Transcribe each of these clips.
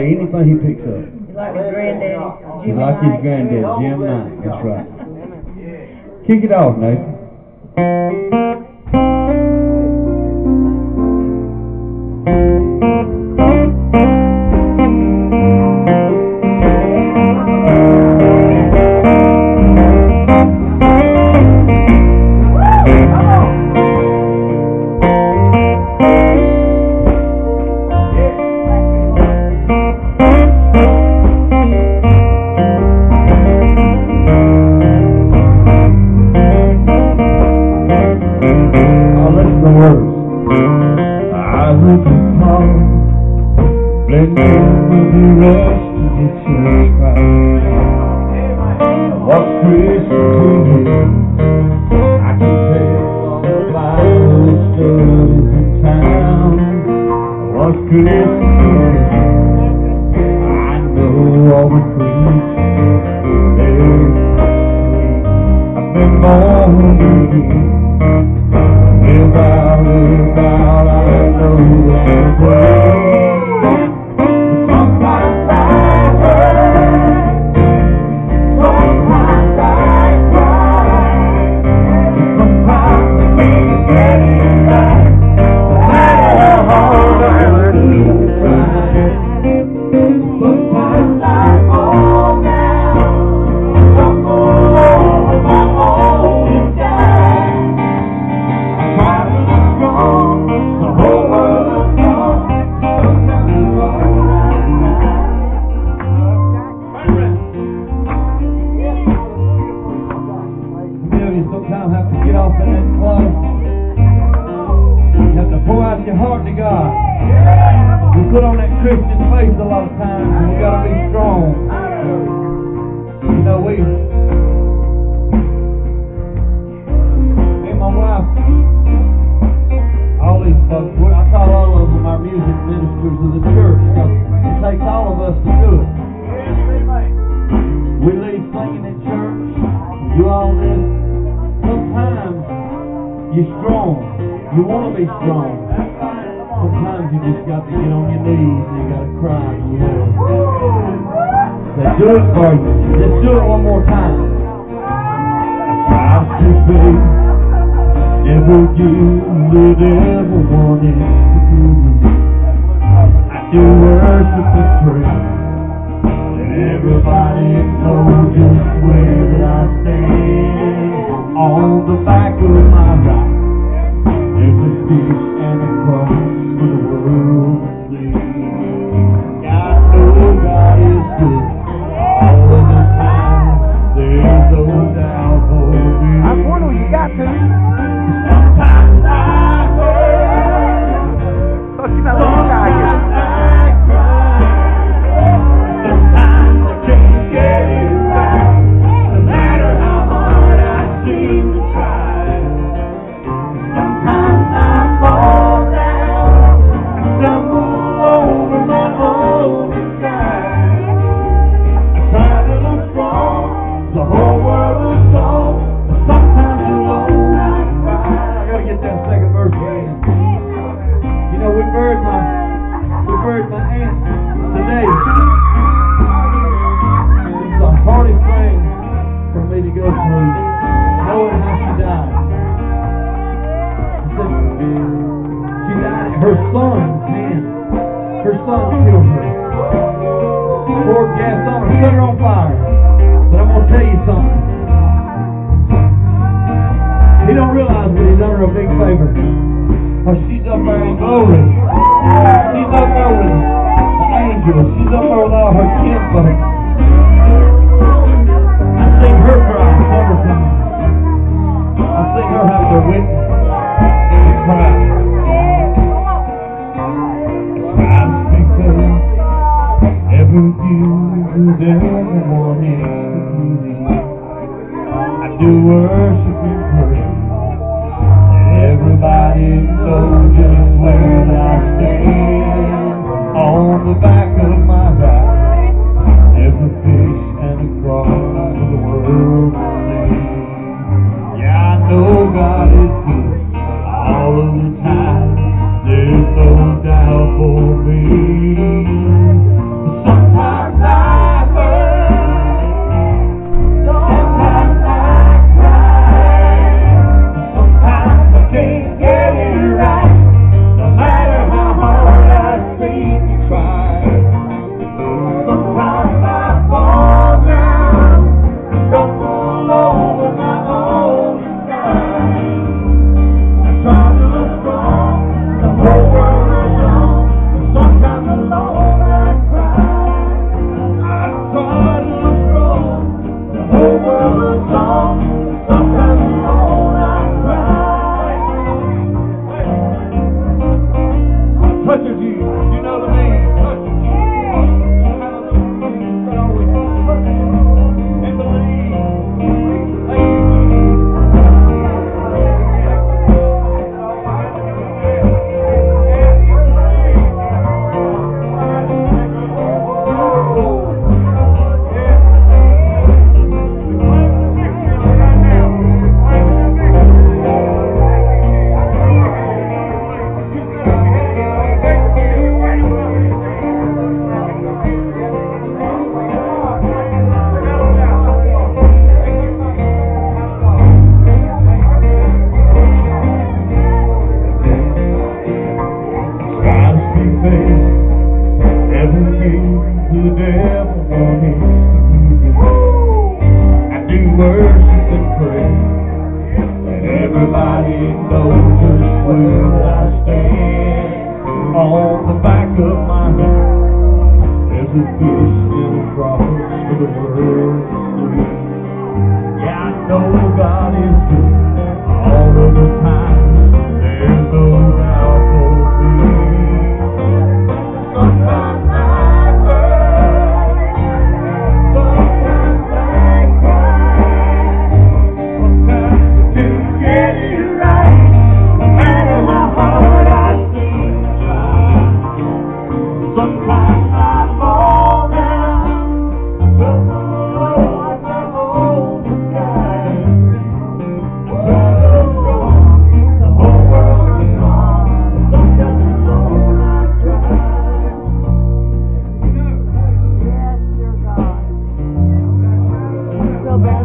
anything he picks up. He's like his granddaddy. He's like his granddad, Jim Knight. That's right. Kick it off, Nathan. What Face a lot of times, we gotta be strong. You know, we, me and my wife, all these folks, I call all of them our music ministers of the church, it takes all of us to do it. We lead singing in church, do all this. Sometimes you're strong. You want to be strong. Just got to get on your knees and you got to cry to the Lord. Say, do it for you. Just do it one more time. I to be never you would ever wanted to do. I do worship and pray. Let everybody know just where I stand. On the back of my right, set her on fire. But I'm gonna tell you something. He don't realize that he's done her a big favor. Oh, she's up there in glory.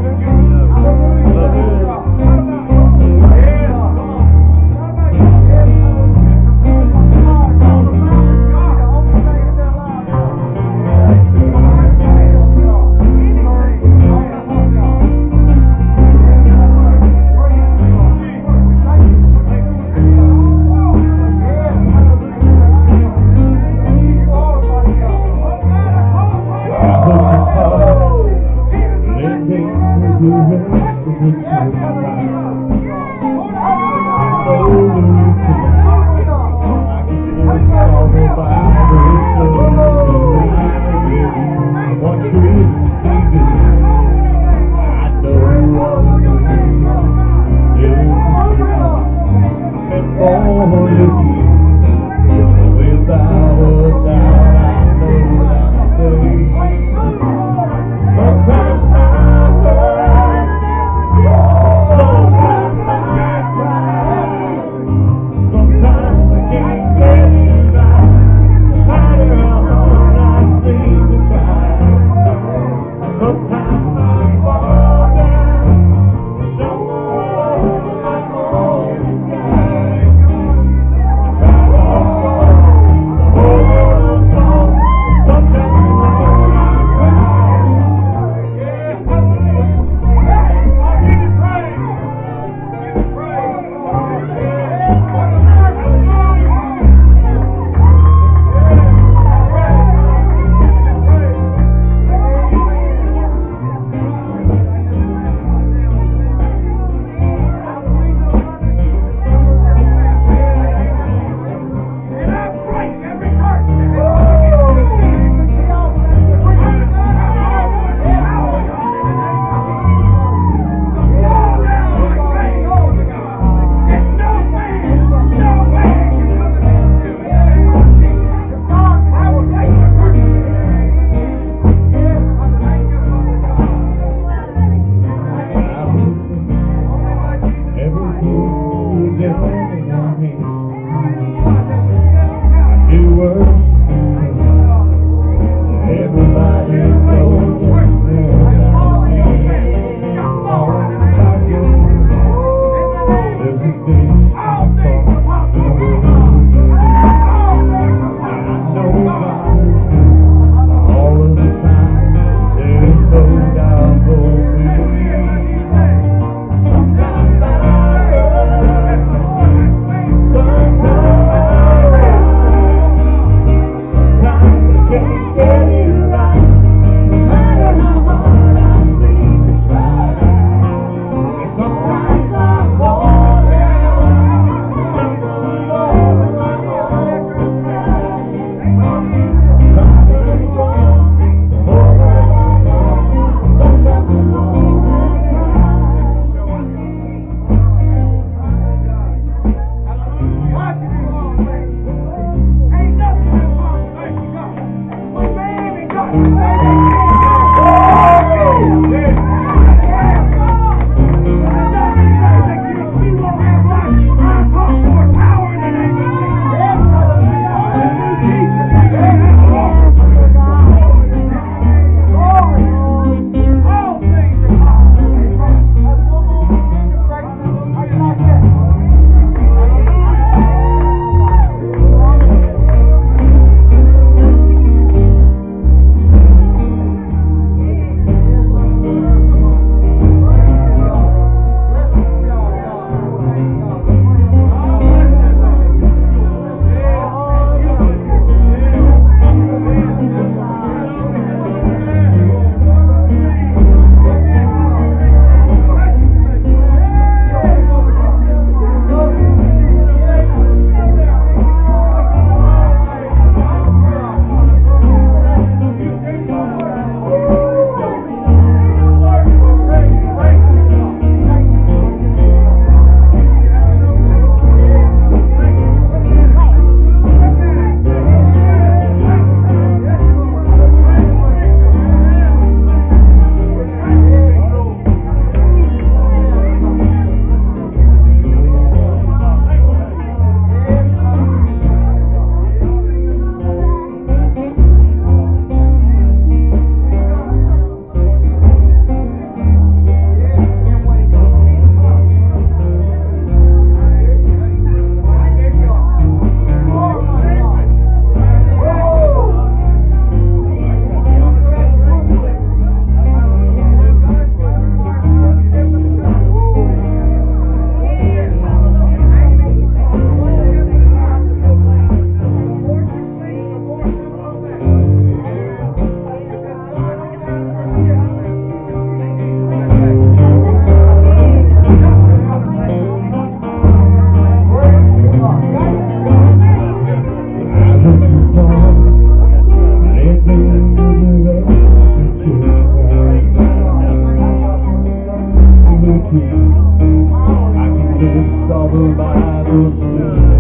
Oh. double barado.